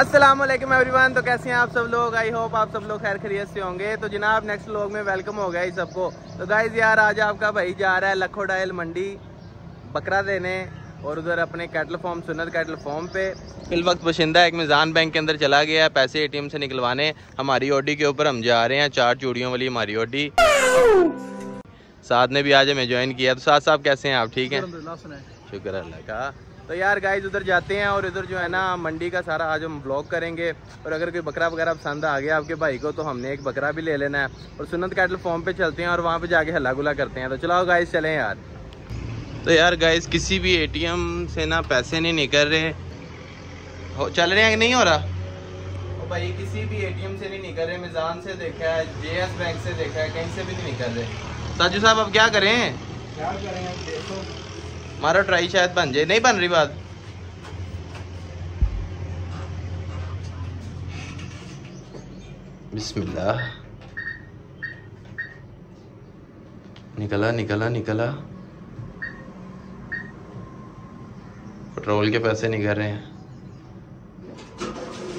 Aslam everyone तो कैसे हैं आप सब लोग? आई होप आप सब लोग खैर खरीत से होंगे। तो जनाब नेक्स्ट लोग में वेलकम हो गया सबको। तो गाइज़ यार आज आपका भाई जा रहा है लखो डायल मंडी बकरा देने और उधर अपने कैटल फॉर्म सुनत कैटल फॉर्म पे। फिल वक्त बशिंदा एक मिजान बैंक के अंदर चला गया है पैसे एटीएम से निकलवाने। हमारी ओडी के ऊपर हम जा रहे हैं चार चूड़ियों वाली हमारी ओडी साथ ने भी आज हमें ज्वाइन किया। तो साथ साहब कैसे हैं आप? ठीक हैं? शुक्र अल्लाह का। तो यार गाइज़ उधर जाते हैं और इधर जो है ना, मंडी का सारा आज हम ब्लॉग करेंगे। और अगर कोई बकरा वगैरह पसंद आ गया आपके भाई को तो हमने एक बकरा भी ले लेना है। और सुनत कैटल फॉर्म पे चलते हैं और वहाँ पे जाके हल्ला गुला करते हैं। तो चलाओ गाइज़ चलें यार। तो यार गाइज़ किसी भी एटीएम से ना पैसे नहीं निकल रहे। चल रहे हैं नहीं हो रहा? भाई, किसी भी एटीएम से नहीं निकल रहे। मिजान से देखा है जेएस बैंक से देखा है, कहीं से भी नहीं निकल रहे। साजू साहब, अब क्या करें? क्या करें? देखो। मारो ट्राई शायद बन जाए। नहीं बन रही बात। बिस्मिल्लाह। निकला निकला निकला। पेट्रोल के पैसे नहीं कर रहे हैं।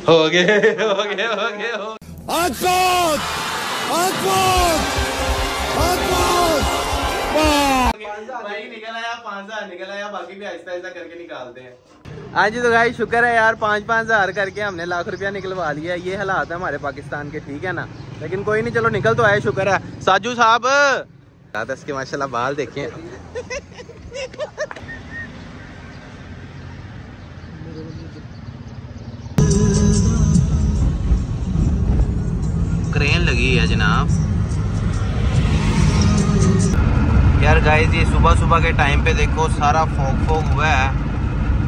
हो गए हो गए हो गए, हो भाई निकल आया पाँच हज़ार निकल आया बाकी भी आहिस्ता आहिस्ता करके निकालते हैं। हाँ जी तो भाई शुक्र है यार पाँच पाँच हज़ार करके हमने लाख रुपया निकलवा लिया। ये हालात है हमारे पाकिस्तान के ठीक है ना? लेकिन कोई नहीं चलो निकल तो आए शुक्र है। साजू साहब! दस के माशाल्लाह बाल देखें। क्रेन लगी है जनाब। यार गाइस ये सुबह सुबह के टाइम पे देखो सारा फोक फोक हुआ है।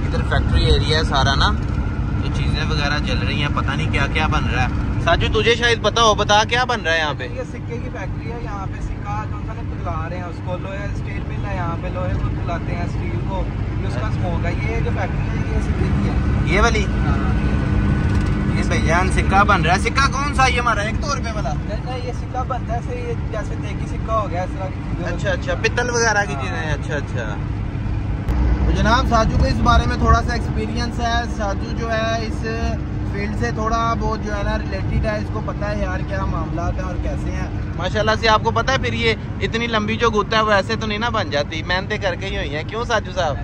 इधर फैक्ट्री एरिया है सारा ना तो चीज़ें वगैरह चल रही हैं पता नहीं क्या क्या बन रहा है। साजू तुझे शायद पता हो बता क्या बन रहा है यहाँ पे? ये सिक्के की फैक्ट्री है यहाँ पे सिक्का जो उनका ना पिघला रहे हैं उसको। लोहे स्टील मिल है यहाँ पे लोहे को पिघलाते हैं स्टील को। ये उसका स्मोक है ये जो फैक्ट्री है ये सिक्के की है ये वाली। हाँ, ये भैया सिक्का बन रहा है? सिक्का कौन सा ये हमारा? एक सौ रुपए वाला। नहीं ये सिक्का बनता है ये जैसे देगी सिक्का हो गया इस तरह की अच्छा अच्छा पित्तल वगैरह की चीज़ें हैं अच्छा अच्छा। तो जनाब साजू को इस बारे में थोड़ा सा एक्सपीरियंस है। साजू जो है इस फ़ील्ड से थोड़ा बहुत जो है ना रिलेटेड है। इसको पता है यार क्या मामला है और कैसे हैं। माशाल्लाह से आपको पता है फिर ये इतनी लंबी जो गुत्ता है वो ऐसे तो नहीं ना बन जाती। मेहनतें करके ही हुई हैं। क्यों साजू साहब?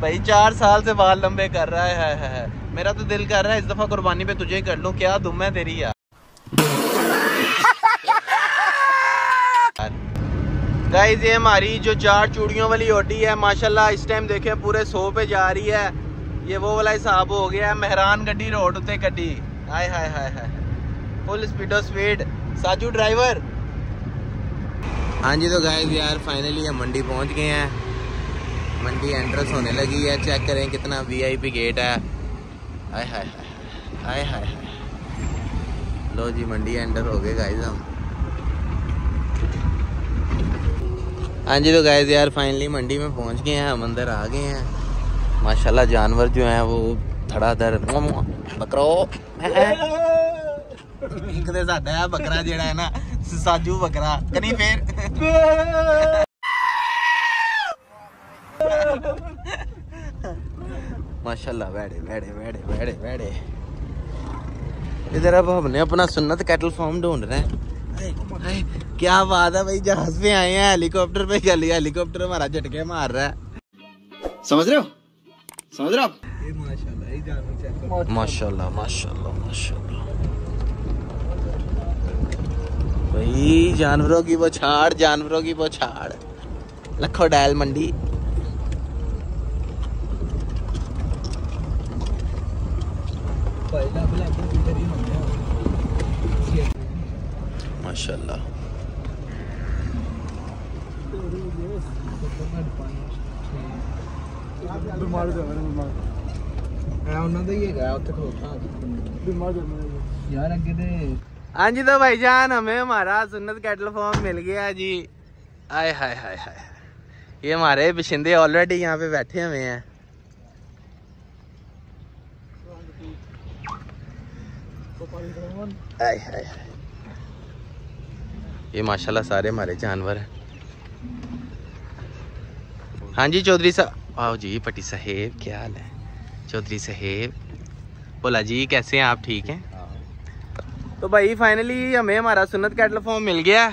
भाई चार साल से बाल लंबे कर रहा है, है, है, है। मेरा तो दिल कर रहा है इस दफ़ा कुर्बानी पे तुझे कर लूँ। क्या दुम है तेरी यार? गाइस ये हमारी जो चार चूड़ियों वाली ओटी है माशाल्लाह इस टाइम देखे पूरे सौ पे जा रही है। ये वो वाला हिसाब हो गया है मेहरान गड्डी रोड उते गड्डी हाय हाय हाय हाय। फुल स्पीडो स्पीड साजू ड्राइवर हाँ जी तो गाइस यार फाइनली हम मंडी पहुँच गए हैं। मंडी एंट्रेंस होने लगी है चेक करें कितना वीआईपी गेट है हाय हाय हाय हाय हाय लो जी मंडी एंटर हो गए गाइस हम हाँ जी तो गाइस यार फाइनली मंडी में पहुंच गए हैं हम अंदर आ गए हैं माशाल्लाह जानवर जो हैं वो धड़ाधड़ बकरो ਇੱਕ ਤੇ ਸਾਡਾ ਹੈ ਬੱਕਰਾ ਜਿਹੜਾ ਹੈ ਨਾ ਸਾਜੂ ਬੱਕਰਾ ਕਨੀ ਫੇਰ माशाल्लाह बैठे बैठे बैठे बैठे बैठे। इधर अब हमने अपना सुन्नत कैटल फार्म ढूंढ रहे हैं। क्या बात है भाई जहाज़ पे आए हैं हेलीकॉप्टर पे चलिए हेलीकॉप्टर हमारा झटके मार रहा है। समझ रहे हो? समझ रहे हो माशाल्लाह माशाल्लाह माशाल्लाह माशाल्लाह। भाई जानवरों की बौछार जानवरों की बौछार लखो डायल मंडी पहला ब्लैक इधर ही होंगे माशाल्लाह ਬਿਮਾਰ ਹੋ ਜਾਣਾ ਬਿਮਾਰ ਆ ਉਹਨਾਂ ਦਾ ਹੀ ਹੈਗਾ ਉੱਥੇ ਖਲੋਤਾ ਬਿਮਾਰ ਹੋ ਜਾਣਾ ਯਾਰ ਅੱਗੇ ਤੇ हाँ जी तो भाईजान हमें हमारा सुन्नत कैटल फॉर्म मिल गया जी आय हाय हाय हाय ये हमारे बिशिंदे ऑलरेडी यहाँ पे बैठे हुए हैं हाय हाय ये माशाल्लाह सारे हमारे जानवर हैं। हाँ जी, चौधरी साहब आओ जी पट्टी साहेब, क्या हाल है? चौधरी साहेब, बोला जी, कैसे हैं आप? ठीक हैं? तो भाई फाइनली हमें हमारा सुन्नत कैटल फॉर्म मिल गया।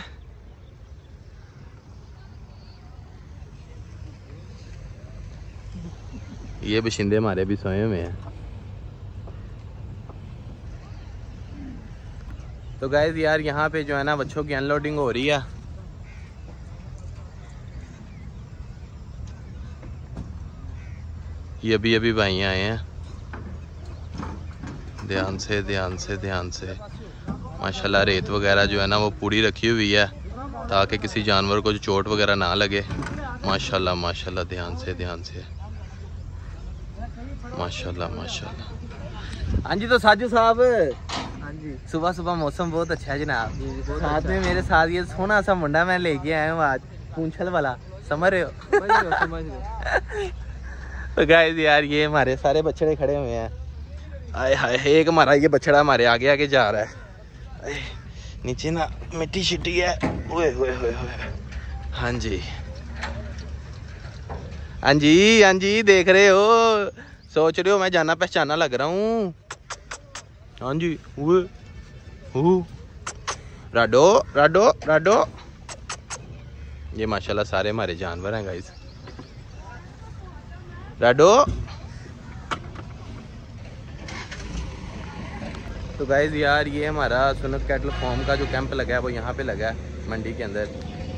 ये बशिंदे हमारे भी सोए हुए हैं। तो गाइज़ यार, यहाँ पे जो है ना, बच्चों की अनलोडिंग हो रही है। ये अभी अभी भाई आए हैं। ध्यान से ध्यान से ध्यान से। माशाल्लाह, रेत वगैरह जो है ना, वो पूरी रखी हुई है, ताकि किसी जानवर को जो चोट वगैरह ना लगे। माशाल्लाह माशाल्लाह, ध्यान से ध्यान से। माशाल्लाह माशाल्लाह। हाँ जी तो साजू साहब जी सुबह सुबह मौसम बहुत अच्छा है जनाब। साथ अच्छा। में मेरे साथ ये सोना सा मुंडा मैं लेके आया हूँ आज पूंछल वाला। समझ रहे हो? तो गाइस यार ये हमारे सारे बछड़े खड़े हुए हैं। आए हाय एक हमारा ये बछड़ा हमारे आगे आगे जा रहा है। नीचे ना मिट्टी शिट्टी है। ओए ओए ओए। हाँ जी। हाँ जी हाँ जी देख रहे हो। सोच रहे हो मैं जाना पहचाना लग रहा हूँ। हाँ जी ओ राडो राडो राडो ये माशाल्लाह सारे हमारे जानवर हैं गाइस राडो तो गाइज़ यार, ये हमारा सुनत कैटल फॉर्म का जो कैंप लगा है, वो यहाँ पे लगा है, मंडी के अंदर।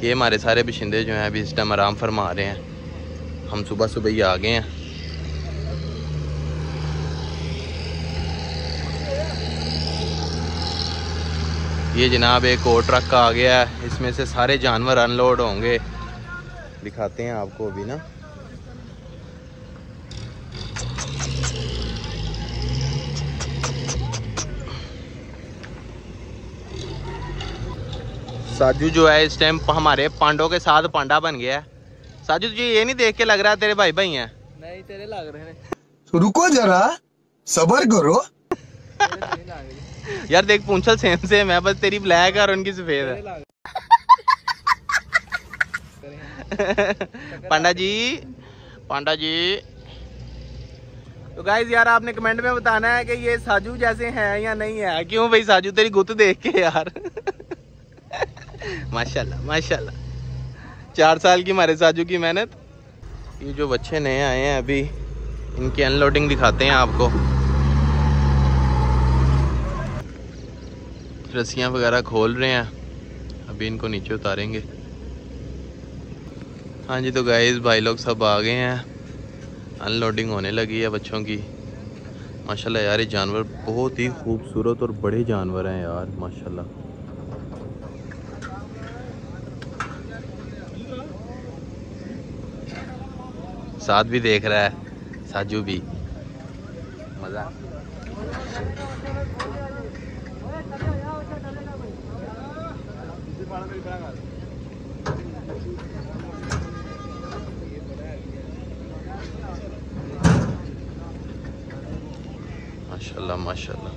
ये हमारे सारे बशिंदे जो हैं, अभी इस टाइम आराम फरमा रहे हैं। हम सुबह सुबह ही आ गए हैं। ये जनाब एक और ट्रक आ गया है। इसमें से सारे जानवर अनलोड होंगे। दिखाते हैं आपको अभी ना। साजू जो है इस टाइम हमारे पांडों के साथ पांडा बन गया है। साजू तुझे ये नहीं देख के लग रहा है तेरे भाई भाई हैं? नहीं तेरे लग रहे हैं। तो रुको जरा सबर करो। यार देख, पूंछल सेम सेम है, बस तेरी ब्लैक है और उनकी सफ़ेद है। पांडा जी पांडा जी तो गाइज़ यार आपने कमेंट में बताना है कि ये साजू जैसे हैं या नहीं है? क्यों भाई साजू, तेरी गुत देख के यार? माशाल्लाह माशाल्लाह। चार साल की हमारे साजू की मेहनत। ये जो बच्चे नए आए हैं अभी, इनकी अनलोडिंग दिखाते हैं आपको। रस्सियाँ वगैरह खोल रहे हैं। अभी इनको नीचे उतारेंगे। हाँ जी तो गाइस भाई लोग सब आ गए हैं। अनलोडिंग होने लगी है बच्चों की। माशाल्लाह यार, ये जानवर बहुत ही खूबसूरत और बड़े जानवर हैं यार, माशाल्लाह। साथ भी देख रहा है, साजू भी। मज़ा। माशाल्लाह माशाल्लाह।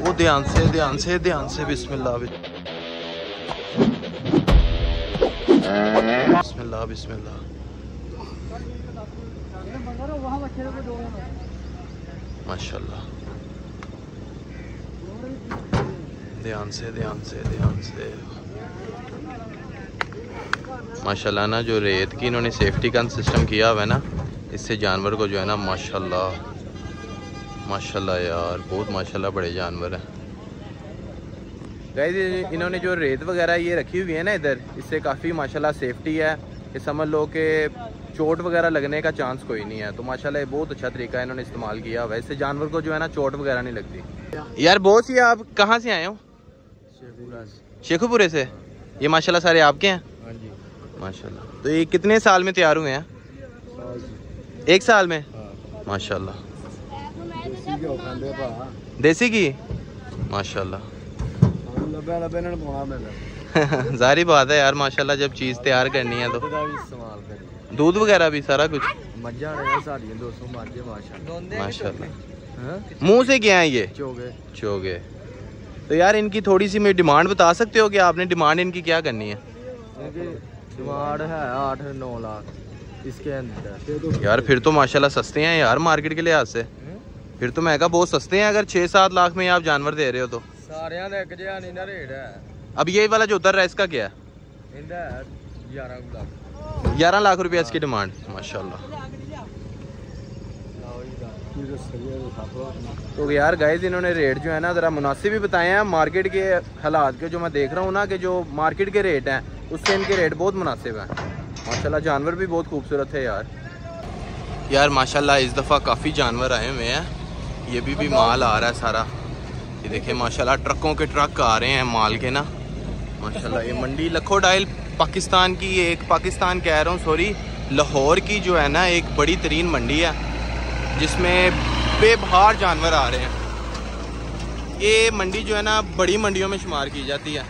वो ध्यान से ध्यान से ध्यान से बिस्मिल्लाह बिस- बिस्मिल्लाह बिस्मिल्लाह। माशाल्लाह ध्यान से ध्यान से ध्यान से माशाल्लाह ना जो रेत की इन्होंने सेफ्टी का सिस्टम किया हुआ है ना इससे जानवर को जो है ना माशाल्लाह माशाल्लाह यार बहुत माशाल्लाह बड़े जानवर हैं गाइस इन्होंने जो रेत वगैरह ये रखी हुई है ना इधर इससे काफ़ी माशाल्लाह सेफ्टी है कि समझ लो कि चोट वगैरह लगने का चांस कोई नहीं है। तो माशाल्लाह ये बहुत अच्छा तरीका है इन्होंने इस्तेमाल किया। हुआ इससे जानवर को जो है ना चोट वगैरह नहीं लगती। यार बहुत सी आप कहाँ से आए हो? शेखुपुरे से। ये माशाल्लाह सारे आपके हैं? हाँ जी। माशाल्लाह। तो ये कितने साल में तैयार हुए हैं? एक साल में? हाँ। माशाल्लाह। देसी की माशाल्लाह। जारी बात है यार माशाल्लाह जब चीज़ तैयार करनी है तो। दूध वगैरह भी सारा कुछ? माशाल्लाह। हाँ? मुँह से क्या है ये? चोगे। चोगे। तो यार इनकी थोड़ी सी मेरी डिमांड बता सकते हो कि आपने डिमांड इनकी क्या करनी है? डिमांड है आठ नौ लाख इसके अंदर। यार फिर तो माशाल्लाह सस्ते हैं यार मार्केट के लिहाज से। हम्म? फिर तो मैं बहुत सस्ते हैं अगर छह सात लाख में आप जानवर दे रहे हो तो। सारे रेट है। अब ये वाला जो उधर रहा है इसका क्या है? ग्यारह लाख। रुपया इसकी डिमांड माशाल्लाह। तो यार गाइज़ इन्होंने रेट जो है ना ज़रा मुनासिब भी बताए हैं। मार्केट के हालात के जो मैं देख रहा हूँ ना कि जो मार्केट के रेट हैं उससे इनके रेट बहुत मुनासिब हैं। माशाल्लाह जानवर भी बहुत खूबसूरत है यार। यार माशाल्लाह इस दफ़ा काफ़ी जानवर आए हुए हैं। ये भी भी माल आ रहा है सारा। ये देखिए माशाल्लाह ट्रकों के ट्रक आ रहे हैं माल के ना। माशाल्लाह, ये मंडी लखो डाइल पाकिस्तान की एक पाकिस्तान कह रहा हूँ सॉरी लाहौर की जो है ना, एक बड़ी तरीन मंडी है, जिसमें बेबहार जानवर आ रहे हैं। ये मंडी जो है ना, बड़ी मंडियों में शुमार की जाती है।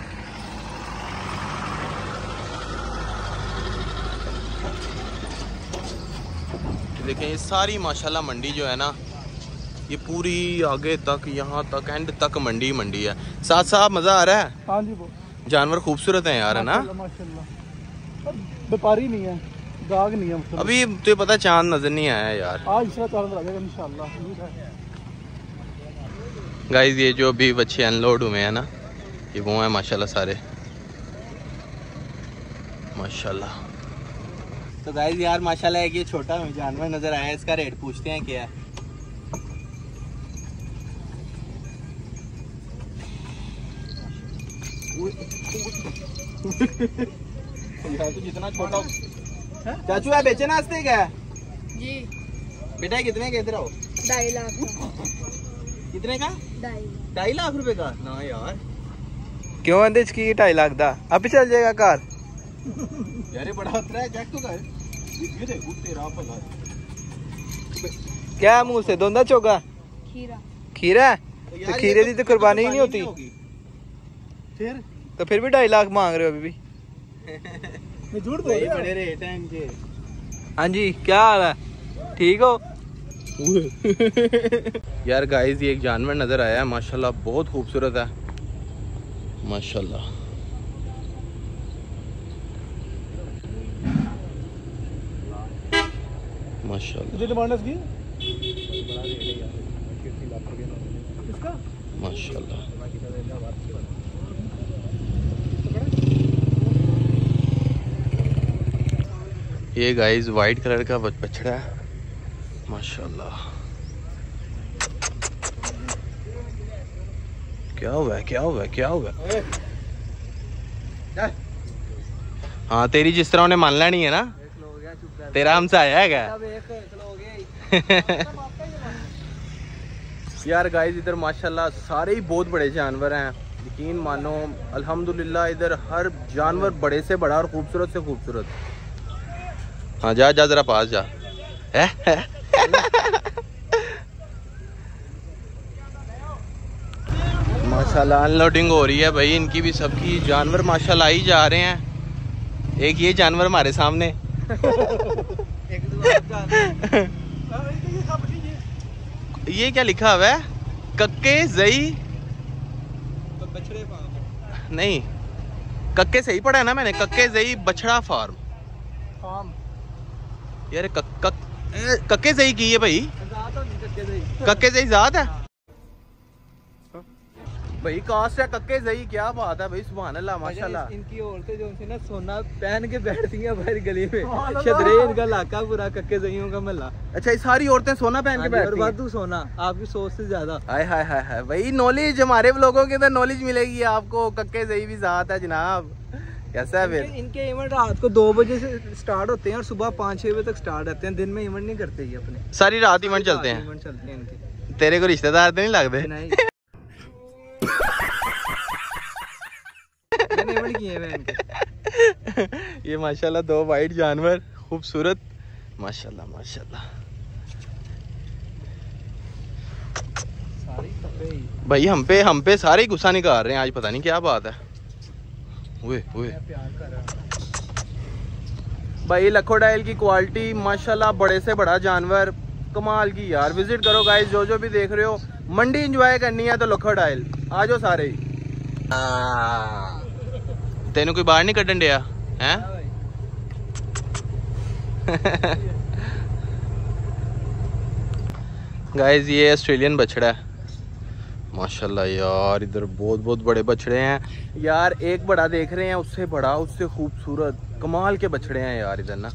देखें, ये सारी माशाल्लाह मंडी जो है ना, ये पूरी आगे तक, यहाँ तक एंड तक मंडी मंडी है। साथ साथ मज़ा आ रहा है? हाँ जी जानवर खूबसूरत हैं यार है ना? व्यापारी नहीं है गाग नहीं है मतलब। अभी तुझे पता चाँद नज़र नहीं आया यार। आज इसका चाँद लगेगा इंशाल्लाह गाइस ये जो अभी बच्चे अनलोड हुए हैं ना ये वो हैं माशाल्लाह सारे। माशाल्लाह। तो गाइस यार माशाल्लाह एक ये छोटा जानवर नज़र आया इसका रेट पूछते हैं क्या है? तो जितना छोटा चाचू है बेचे ना हँसते क्या? जी। बेटा कितने के इधर आओ? ढाई लाख। कितने का? ढाई ढाई लाख रुपए का? ना यार। क्यों आंदे की ढाई लाख दा? अब चल जाएगा कार। यार बड़ा खतरा है चेक तो कर। ये देखो तेरा भला क्या मुँह से? दोंदा चोगा? खीरा। खीरा? तो खीरे की तो कुर्बानी ही नहीं होती। फिर? तो फिर भी ढाई लाख मांग रहे हो अभी भी? झूठ बोल रहा बड़े रेट हैं। इनके हाँ जी क्या हाल है? ठीक हो? यार गाइस ये एक जानवर नज़र आया है माशाल्लाह बहुत खूबसूरत है। माशाल्लाह। माशाल्लाह। माशाल्लाह। ये गाइस वाइट कलर का बछड़ा है। माशाल्लाह। क्या हुआ क्या हुआ क्या हुआ? हाँ तेरी जिस तरह उन्हें मान लेनी है ना, तेरा हमसे आया है क्या? यार गाइस इधर माशाल्लाह सारे ही बहुत बड़े जानवर हैं। यकीन मानो, अल्हम्दुलिल्लाह, इधर हर जानवर बड़े से बड़ा और खूबसूरत से खूबसूरत। हाँ जा जा, जरा पास जा? माशाल्लाह अनलोडिंग हो रही है भाई, इनकी भी सबकी जानवर माशाल्लाह ही जा रहे हैं। एक ये जानवर हमारे सामने। ये क्या लिखा हुआ है? कक्के, जई। नहीं, कक्के से ही पढ़ा है ना मैंने? कक्के, जई, बछड़ा फार्म। फार्म। यार कक, कक, कक्के से ही की है भाई। कक्के से ही जात है। भाई कास्ट है कक्के सही क्या बात है भाई सुभान अल्लाह माशाल्लाह। इनकी औरतें जो थी ना सोना पहन के बैठती हैं बाहर गली में। शदरे इनका इलाका पूरा कक्के जइयों का महला अच्छा ये सारी औरतें सोना पहन के और बैठती हैं? वाधू सोना आपकी सोच से ज़्यादा। हाय हाय हाय हाय। भाई नॉलेज हमारे लोगों के अंदर नॉलेज मिलेगी आपको कक्के सही भी जात है जनाब। कैसा है इनके, फिर? इनके इवेंट रात को दो बजे से स्टार्ट होते हैं और सुबह पाँच छह बजे तक स्टार्ट रहते हैं। दिन में इवेंट नहीं करते ये अपने। सारी रात इवेंट चलते हैं? इवेंट चलते हैं इनके। तेरे को रिश्तेदार तो नहीं लगते? नहीं। इवेंट किए हुए इनके। ये माशाल्लाह दो वाइट जानवर खूबसूरत। माशाल्लाह माशाल्लाह। ही। भाई हम पे हम पे सारे गुस्सा निकाल रहे हैं आज पता नहीं क्या बात है। ओए ओए। भाई लखोडाइल की क्वालिटी माशाल्लाह बड़े से बड़ा जानवर। कमाल की यार। विज़िट करो गाइस जो जो भी देख रहे हो। मंडी इंजॉय करनी है तो लखोडाइल आ जाओ सारे। तेन कोई बाहर नहीं कटन दिया? है? गाइस ये ऑस्ट्रेलियन बछड़ा है। माशाल्लाह यार इधर बहुत बहुत बड़े बछड़े हैं। यार, एक बड़ा देख रहे हैं, उससे बड़ा, उससे खूबसूरत। कमाल के बछड़े हैं यार इधर ना।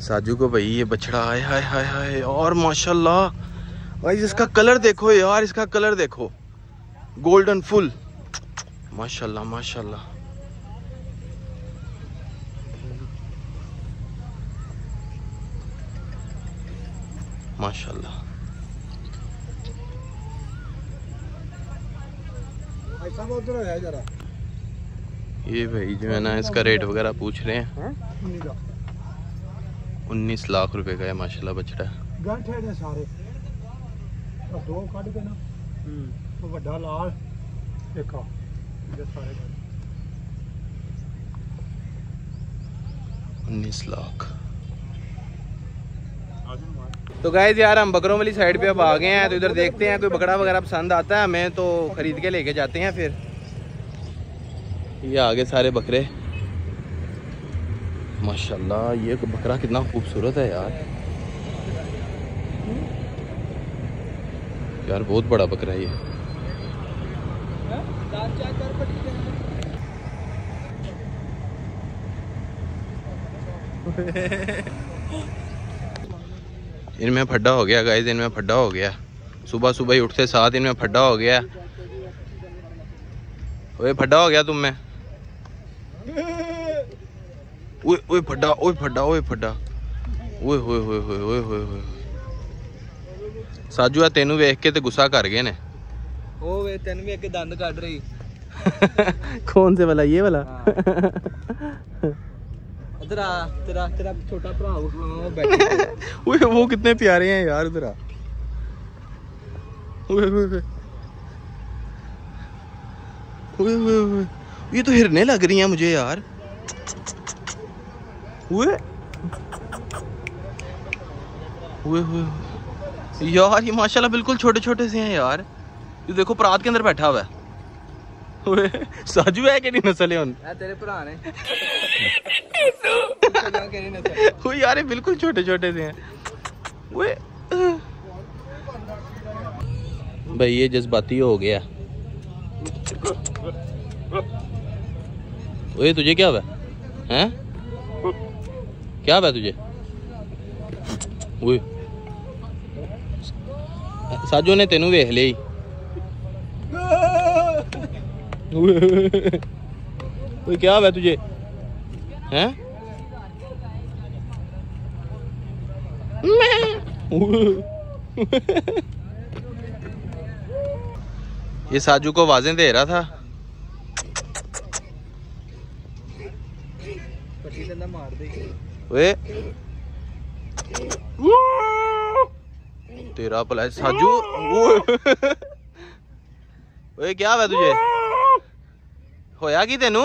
साजू को भाई ये बछड़ा आए हाय हाय हाय, और माशाल्लाह। भाई, इसका कलर देखो यार, इसका कलर देखो। Golden full. माशाल्लाह माशाल्लाह। माशाल्लाह ये भाई जो है ना इसका रेट वगैरह पूछ रहे हैं। उन्नीस लाख रुपए का है, माशाल्लाह बछड़ा। उन्नीस लाख। तो गाइज़ यार, हम बकरों वाली साइड पे अब आ गए हैं तो इधर देखते हैं, कोई बकरा वगैरह पसंद आता है हमें तो खरीद के लेके जाते हैं फिर। ये आगे सारे बकरे। माशाल्लाह, ये बकरा कितना खूबसूरत है यार। यार, बहुत बड़ा बकरा है ये। इनमें फड्डा हो गया गाइस इनमें फड्डा हो गया सुबह सुबह ही उठते साथ इनमें फड्डा हो गया ओए फड्डा हो गया तुम में ओए ओए फड्डा ओए फड्डा ओए फड्डा ओए होए होए होए ओए होए होए ਸਾਜੂ ਆ ਤੈਨੂੰ ਵੇਖ ਕੇ ਤੇ ਗੁੱਸਾ ਕਰ ਗਏ ਨੇ ਉਹ ਵੇ ਤੈਨੂੰ ਵੀ ਅੱਗੇ ਦੰਦ ਕੱਢ ਰਹੀ कौन से वाला ये वाला इधर तेरा तेरा छोटा भरा हाँ, वो बैठा ओए वो कितने प्यारे हैं यार उधर आ। ओए ओए ओए। ओए ये तो हिरने लग रही हैं मुझे यार। ओए। ओए ओए यार ये माशाल्लाह बिल्कुल छोटे छोटे से हैं यार। ये देखो परात के अंदर बैठा हुआ है। साजू है कि नहीं नस्ल है तेरे पुराने वो यार बिल्कुल छोटे छोटे से हैं वे, भाई ये जज्बाती हो गया। ओए, तुझे क्या हुआ? हैं? क्या हुआ तुझे? ओए। साजो ने तेनू वेख लिया। क्या हुआ तुझे? हैं? ये साजू को आवाज़ें दे रहा था। वे। तेरा भला साजू। वे क्या हुआ तुझे? होया कि तेनू?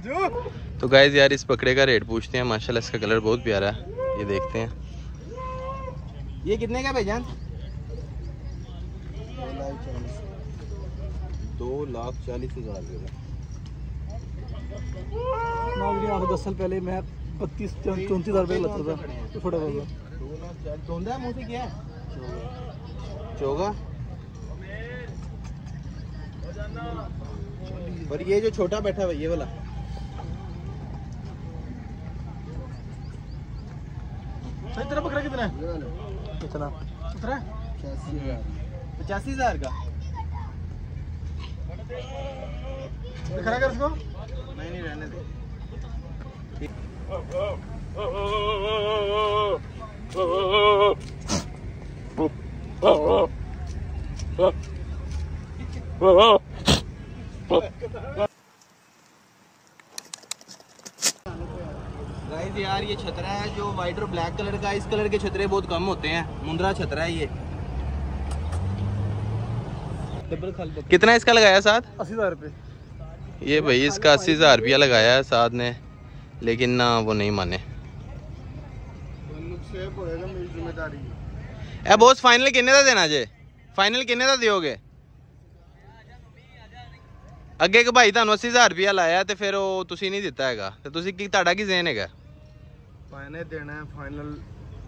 तो गाइज़ यार इस बकरे का रेट पूछते हैं। माशाल्लाह इसका कलर बहुत प्यारा है। ये देखते हैं। ये कितने का भाईजान? दो लाख चालीस हज़ार दस साल पहले मैं बत्तीस चौंतीस हज़ार रुपये लगता था। तो छोटा लाख धोंदा है मुँह से क्या? चोगा। और ये जो छोटा बैठा हुआ है, ये वाला तेरा बकरा कितना है कितना कितना पचासी हज़ार का दिखाना कर उसको नहीं नहीं रहने दे गाइस यार ये छतरा है जो वाइट और ब्लैक कलर का इस कलर के छतरे बहुत कम होते हैं मुंद्रा छतरा है ये डबल खल कितना इसका लगाया साथ अस्सी हजार रुपये ये भाई इसका अस्सी हजार रुपया लगाया है साथ ने लेकिन ना वो नहीं माने मेरी जिम्मेदारी ए बॉस फाइनल किन्ने ਦਾ ਦੇਣਾ ਜੇ ਫਾਈਨਲ ਕਿੰਨੇ ਦਾ ਦਿਓਗੇ ਅੱਗੇ ਕਿ ਭਾਈ ਤੁਹਾਨੂੰ 80000 ਰੁਪਇਆ ਲਾਇਆ ਤੇ ਫਿਰ ਉਹ ਤੁਸੀਂ ਨਹੀਂ ਦਿੱਤਾ ਹੈਗਾ ਤੇ ਤੁਸੀਂ ਕੀ ਤੁਹਾਡਾ ਕੀ ਜ਼ੇਨ ਹੈਗਾ ਦੇਣਾ ਹੈ ਫਾਈਨਲ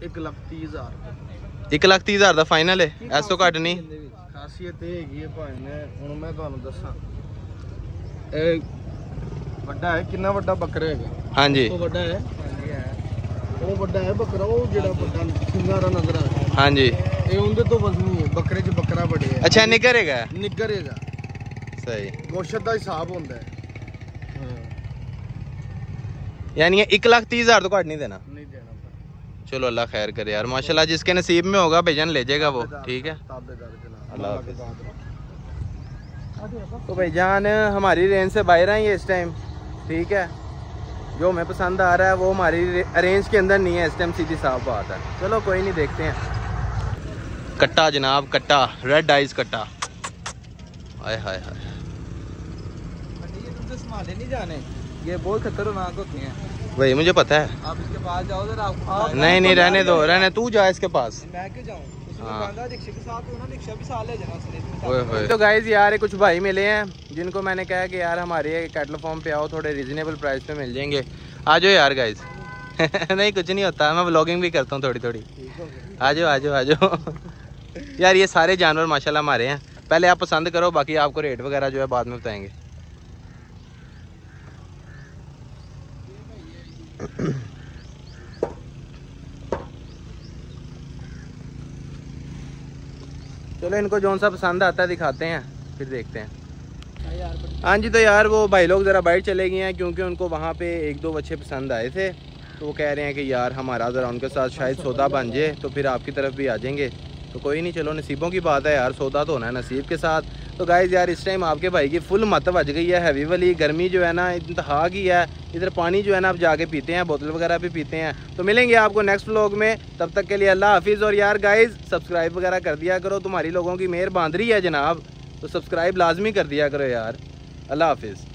1 ਲੱਖ 30 ਹਜ਼ਾਰ 1 ਲੱਖ 30 ਹਜ਼ਾਰ ਦਾ ਫਾਈਨਲ ਹੈ? ਇਸ ਤੋਂ ਘੱਟ ਨਹੀਂ। ਖਾਸੀਅਤ ਇਹ ਹੈਗੀ ਹੈ ਭਾਈ ਨੇ ਹੁਣ ਮੈਂ ਤੁਹਾਨੂੰ ਦੱਸਾਂ। ਇਹ ਵੱਡਾ ਹੈ ਕਿੰਨਾ ਵੱਡਾ ਬੱਕਰਾ ਹੈਗਾ? ਹਾਂਜੀ। ਉਹ ਵੱਡਾ ਹੈ? ਉਹ ਵੱਡਾ ਹੈ ਬੱਕਰਾ ਉਹ ਜਿਹੜਾ ਵੱਡਾ ਸਿੰਗਾਰਾ ਨਜ਼ਰ ਆ ਰਿਹਾ। ਹਾਂਜੀ। ਇਹ ਉਹਦੇ ਤੋਂ ਵਜ਼ਨੀ ਹੈ ਬੱਕਰੇ 'ਚ ਬੱਕਰਾ ਵੱਡੇ ਹੈ। ਅੱਛਾ ਨਿੱਗਰ ਹੈਗਾ। ਨਿੱਗਰ ਹੈਗਾ। ਸਹੀ। ਗੋਸ਼ਤ ਦਾ ਹਿਸਾਬ ਹੁੰਦਾ ਹੈ। यानी एक लाख तीस हज़ार तो काट नहीं देना। चलो अल्लाह खैर करे यार। माशाल्लाह जिसके नसीब में होगा भेजन ले जाएगा वो ठीक है? अल्लाह तो भैजान हमारी रेंज से बाहर आई है इस टाइम ठीक है? जो हमें पसंद आ रहा है वो हमारी रेंज के अंदर नहीं है इस टाइम सीधी साफ़ बात है। चलो कोई नहीं देखते हैं। कट्टा जनाब कट्टा रेड आइज़ कट्टा। हाय हाय हाय नहीं जाने। ये बहुत खतरनाक होते हैं। भाई मुझे पता है। आप इसके पास जाओ जरा आप नहीं नहीं रहने दो रहने तू जा इसके पास। मैं क्यों जाऊँ? हाँ। तो गाइज़ यार कुछ भाई मिले हैं जिनको मैंने कहा कि यार हमारे कैटल फॉर्म पे आओ थोड़े रीजनेबल प्राइस पे मिल जाएँगे। आ जाओ यार गाइज़ नहीं कुछ नहीं होता मैं व्लॉगिंग भी करता हूँ थोड़ी थोड़ी आ जाओ आ जाओ आ जाओ। यार ये सारे जानवर माशाल्लाह हमारे हैं। पहले आप पसंद करो बाकी आपको रेट वगैरह जो है बाद में बताएँगे। चलो इनको जो सा पसंद आता है दिखाते हैं फिर देखते हैं। हाँ जी तो यार वो भाई लोग ज़रा बाइट चले गए हैं क्योंकि उनको वहाँ पे एक दो बच्चे पसंद आए थे। तो वो कह रहे हैं कि यार हमारा ज़रा उनके साथ शायद सौदा बन जाए तो फिर आपकी तरफ़ भी आ जाएँगे। तो कोई नहीं चलो नसीबों की बात है यार सौदा तो होना है नसीब के साथ। तो गाइज़ यार, इस टाइम आपके भाई की फुल मत बज गई है हैवी वाली। गर्मी जो है ना, इंतहा की है। इधर पानी जो है ना, आप जाके पीते हैं बोतल वगैरह भी पीते हैं। तो मिलेंगे आपको नेक्स्ट व्लॉग में। तब तक के लिए अल्लाह हाफिज़। और यार गाइज़ सब्सक्राइब वगैरह कर दिया करो। तुम्हारी लोगों की मेहर बाँध रही है जनाब। तो सब्सक्राइब लाजमी कर दिया करो यार। अल्लाह हाफिज़।